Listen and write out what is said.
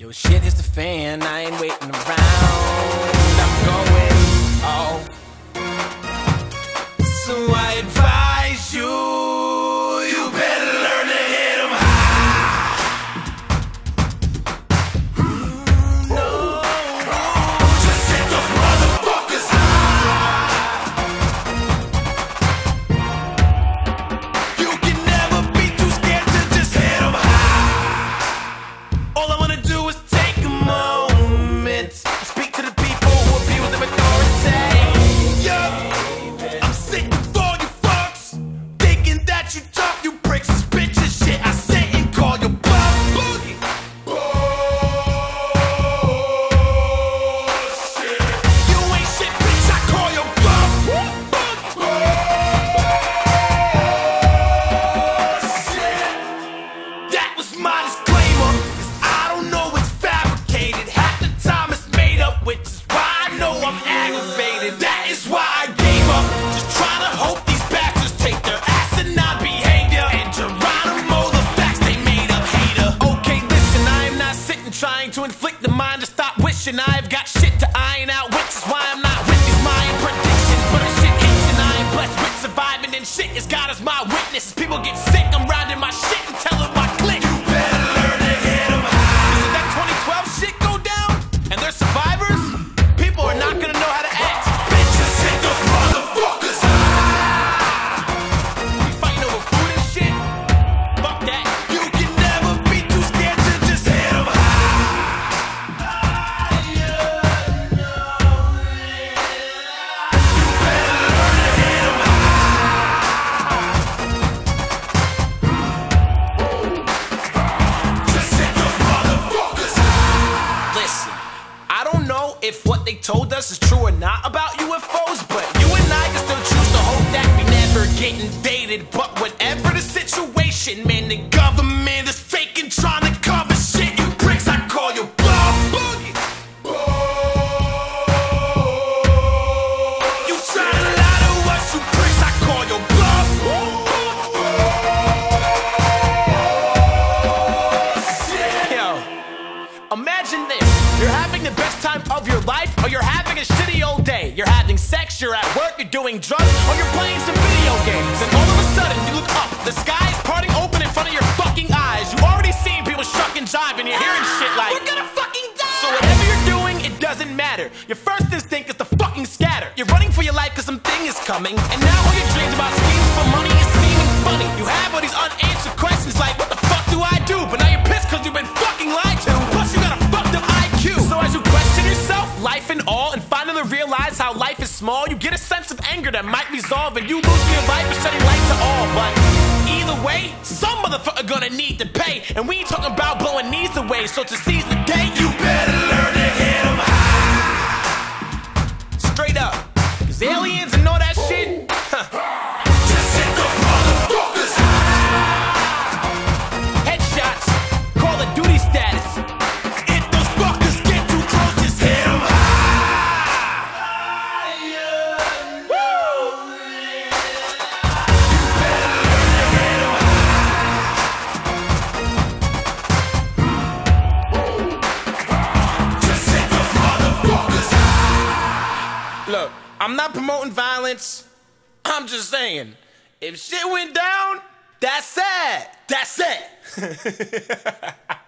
Yo, shit hits the fan, I ain't waiting around. Trying to inflict the mind to stop wishing. I've got shit to iron out, which is why I'm not with these mind predictions. But if shit hits and I am blessed with surviving, and shit is God as my witness. People get sick, Listen, I don't know if what they told us is true or not about UFOs, but you and I can still choose to hope that we never get invaded. But whatever time of your life, or you're having a shitty old day. You're having sex, you're at work, you're doing drugs, or you're playing some video games. And all of a sudden, you look up, the sky's parting open in front of your fucking eyes. You already seen people shuck and jive, and you're hearing ah, shit like, We're gonna fucking die! So whatever you're doing, it doesn't matter. Your first instinct is to fucking scatter. You're running for your life because something is coming, and now all your dreams about all, and finally realize how life is small, you get a sense of anger that might resolve, and you lose your life for shedding light to all. But either way, some motherfucker gonna need to pay, and we ain't talking about blowing knees away. So to seize the day, you better learn to hit 'em high. Straight up, cause aliens I'm not promoting violence. I'm just saying, if shit went down, that's sad. That's it.